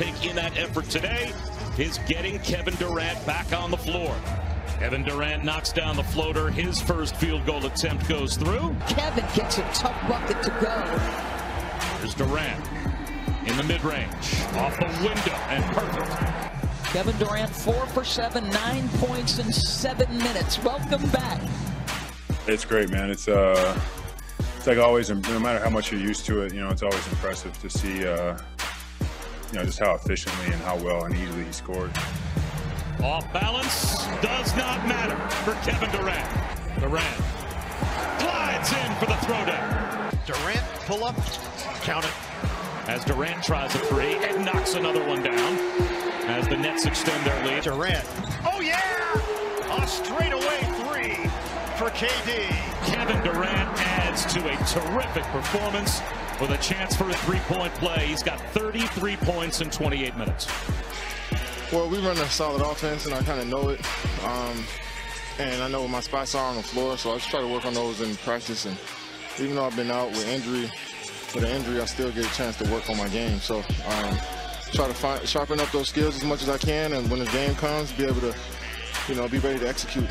take in that effort today is getting Kevin Durant back on the floor. Kevin Durant knocks down the floater. His first field goal attempt goes through. Kevin gets a tough bucket to go. There's Durant in the mid-range, off the window, and perfect. Kevin Durant, four for seven, nine points in seven minutes. Welcome back. It's great, man. It's uh, it's like always, no matter how much you're used to it, you know, it's always impressive to see, uh, you know, just how efficiently and how well and easily he scored. Off balance does not matter for Kevin Durant. Durant glides in for the throwdown. Durant pull up, count it. As Durant tries a three and knocks another one down. As the Nets extend their lead. Durant. Oh yeah! A straightaway three for KD. Kevin Durant adds to a terrific performance with a chance for a three-point play. He's got 33 points in 28 minutes. Well, we run a solid offense, and I kind of know it. Um, and I know what my spots are on the floor, so I just try to work on those in practice. And even though I've been out with injury, with an injury, I still get a chance to work on my game. So um, try to find, sharpen up those skills as much as I can, and when the game comes, be able to, you know, be ready to execute.